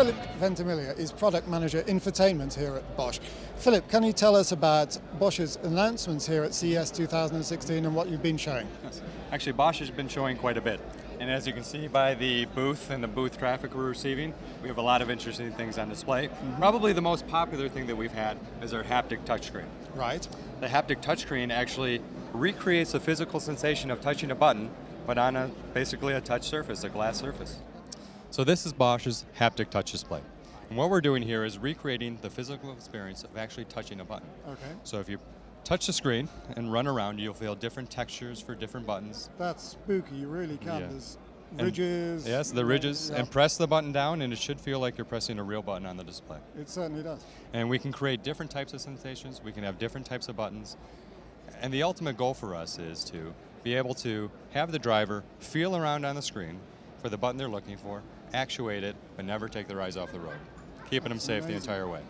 Phillip Ventimiglia is product manager infotainment here at Bosch. Philip, can you tell us about Bosch's announcements here at CES 2016 and what you've been showing? Yes. Actually, Bosch has been showing quite a bit. And as you can see by the booth and the booth traffic we're receiving, we have a lot of interesting things on display. Mm-hmm. Probably the most popular thing that we've had is our haptic touchscreen. Right. The haptic touchscreen actually recreates the physical sensation of touching a button, but on a basically a touch surface, a glass surface. So this is Bosch's haptic touch display. And what we're doing here is recreating the physical experience of actually touching a button. Okay. So if you touch the screen and run around, you'll feel different textures for different buttons. That's spooky, you really can. Yeah. There's ridges. And yes, the ridges. Yeah. And press the button down, and it should feel like you're pressing a real button on the display. It certainly does. And we can create different types of sensations. We can have different types of buttons. And the ultimate goal for us is to be able to have the driver feel around on the screen for the button they're looking for, actuate it, but never take their eyes off the road, keeping That's them safe amazing. the entire way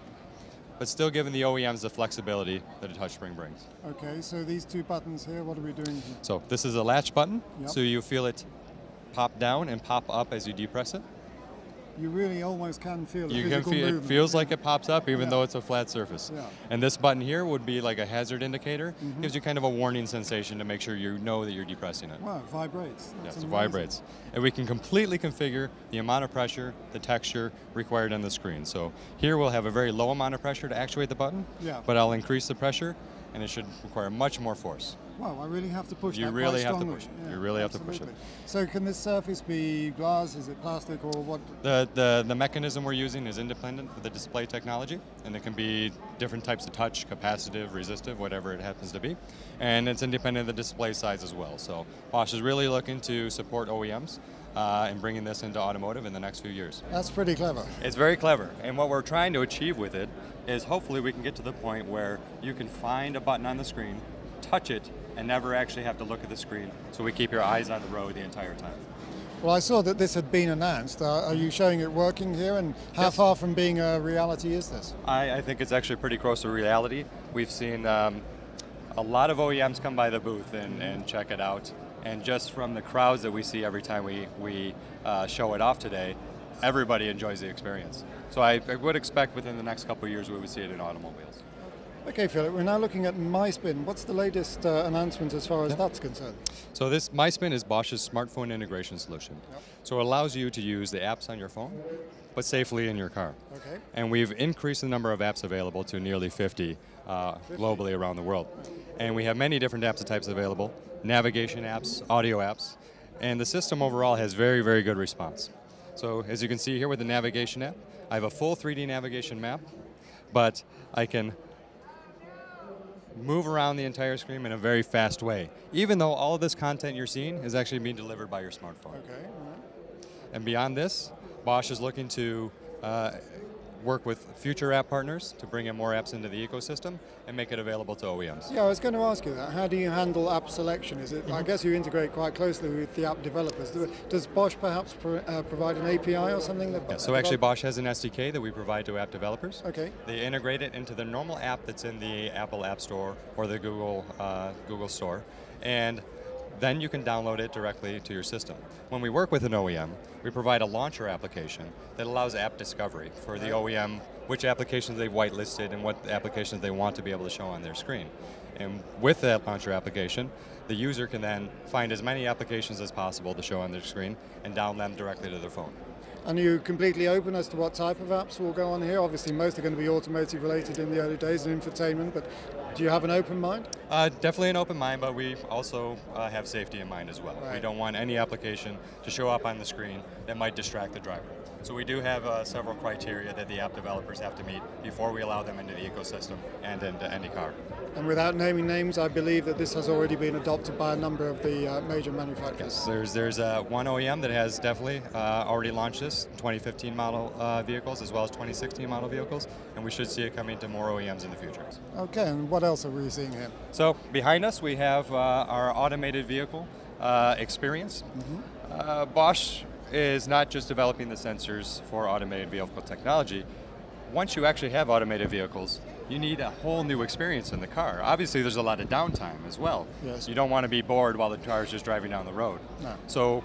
but still giving the OEMs the flexibility that a touchscreen brings. Okay, so these two buttons here, what are we doing here? So this is a latch button, yep. so you feel it pop down and pop up as you depress it you really almost can feel you can feel movement. it feels like it pops up even yeah. though it's a flat surface yeah. and this button here would be like a hazard indicator mm -hmm. gives you kind of a warning sensation to make sure you know that you're depressing it wow it vibrates That's yes it vibrates and we can completely configure the amount of pressure the texture required on the screen so here we'll have a very low amount of pressure to actuate the button yeah. but I'll increase the pressure and it should require much more force Wow, I really have to push you that really have strongly. to push it. Yeah, you really absolutely. have to push it. So can this surface be glass? Is it plastic or what? The, the, the mechanism we're using is independent for the display technology, and it can be different types of touch, capacitive, resistive, whatever it happens to be. And it's independent of the display size as well. So Bosch is really looking to support OEMs uh, and bringing this into automotive in the next few years. That's pretty clever. It's very clever. And what we're trying to achieve with it is hopefully we can get to the point where you can find a button on the screen, touch it, and never actually have to look at the screen. So we keep your eyes on the road the entire time. Well, I saw that this had been announced. Uh, are you showing it working here, and how yes. far from being a reality is this? I, I, think it's actually pretty close to reality. We've seen um, a lot of OEMs come by the booth and, and, check it out, and just from the crowds that we see every time we, we uh, show it off today, everybody enjoys the experience. So I, I would expect within the next couple of years we would see it in automobiles. Okay, Phillip, we're now looking at MySpin. What's the latest uh, announcement as far as that's concerned? So this MySpin is Bosch's smartphone integration solution. Yep. So it allows you to use the apps on your phone, but safely in your car. Okay. And we've increased the number of apps available to nearly 50, uh, 50, globally around the world. And we have many different apps and types available, navigation apps, audio apps, and the system overall has very, very good response. So as you can see here with the navigation app, I have a full 3D navigation map, but I can move around the entire screen in a very fast way, even though all of this content you're seeing is actually being delivered by your smartphone. Okay. And beyond this, Bosch is looking to uh, work with future app partners to bring in more apps into the ecosystem and make it available to OEMs. Yeah, I was going to ask you that. How do you handle app selection? Is it? Mm -hmm. I mm-hmm. guess you integrate quite closely with the app developers. Does Bosch perhaps pro, uh, provide an API or something? That yeah, so actually Bosch has an SDK that we provide to app developers. Okay. They integrate it into the normal app that's in the Apple App Store or the Google uh, Google Store, and then you can download it directly to your system. When we work with an OEM, we provide a launcher application that allows app discovery for the OEM, which applications they've whitelisted and what applications they want to be able to show on their screen. And with that launcher application, the user can then find as many applications as possible to show on their screen and download them directly to their phone. And are you completely open as to what type of apps will go on here? Obviously, most are going to be automotive related in the early days and infotainment, but do you have an open mind? Uh, definitely an open mind, but we also uh, have safety in mind as well. Right. We don't want any application to show up on the screen that might distract the driver. So we do have uh, several criteria that the app developers have to meet before we allow them into the ecosystem and into any car. And without naming names, I believe that this has already been adopted by a number of the uh, major manufacturers. Yes, there's there's uh, one OEM that has definitely uh, already launched this 2015 model uh, vehicles as well as 2016 model vehicles, and we should see it coming to more OEMs in the future. Okay, and what else are we seeing here? So behind us we have uh, our automated vehicle uh, experience. Mm -hmm. Bosch is not just developing the sensors for automated vehicle technology. Once you actually have automated vehicles, you need a whole new experience in the car. Obviously, there's a lot of downtime as well. Yes. You don't want to be bored while the car is just driving down the road. No. So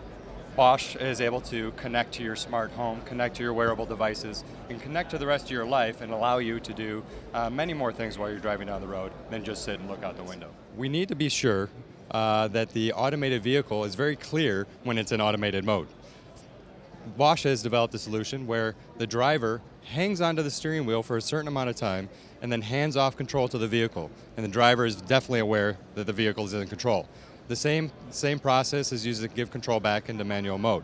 Bosch is able to connect to your smart home, connect to your wearable devices, and connect to the rest of your life and allow you to do uh, many more things while you're driving down the road than just sit and look out the window. We need to be sure uh, that the automated vehicle is very clear when it's in automated mode. Bosch has developed a solution where the driver hangs onto the steering wheel for a certain amount of time and then hands off control to the vehicle. And the driver is definitely aware that the vehicle is in control. The same, same process is used to give control back into manual mode.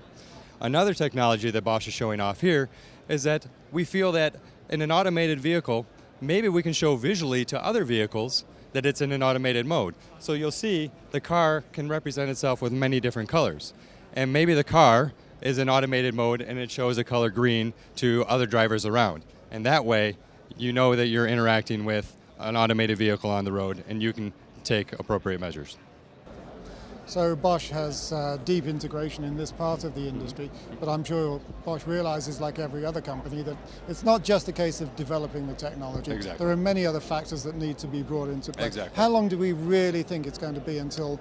Another technology that Bosch is showing off here is that we feel that in an automated vehicle, maybe we can show visually to other vehicles that it's in an automated mode. So you'll see the car can represent itself with many different colors. And maybe the car is in automated mode and it shows a color green to other drivers around. And that way, you know that you're interacting with an automated vehicle on the road and you can take appropriate measures. So Bosch has uh, deep integration in this part of the industry, but I'm sure Bosch realizes, like every other company, that it's not just a case of developing the technology. Exactly. There are many other factors that need to be brought into play. Exactly. How long do we really think it's going to be until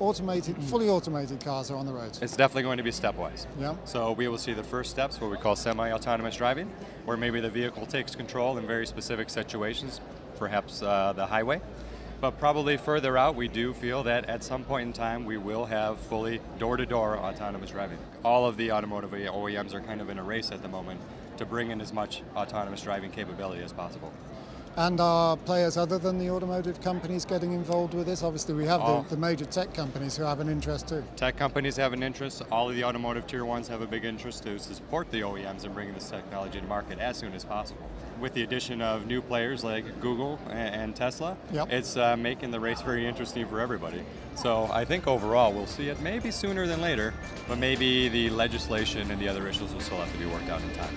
automated, fully automated cars are on the roads? It's definitely going to be stepwise. Yeah. So we will see the first steps, what we call semi-autonomous driving, where maybe the vehicle takes control in very specific situations, perhaps uh, the highway. But probably further out, we do feel that at some point in time, we will have fully door-to-door autonomous driving. All of the automotive OEMs are kind of in a race at the moment to bring in as much autonomous driving capability as possible. And are players other than the automotive companies getting involved with this? Obviously, we have Oh. the, the major tech companies who have an interest too. Tech companies have an interest. All of the automotive tier ones have a big interest to support the OEMs in bringing this technology to market as soon as possible. With the addition of new players like Google and Tesla, Yep. it's uh, making the race very interesting for everybody. So I think overall we'll see it maybe sooner than later, but maybe the legislation and the other issues will still have to be worked out in time.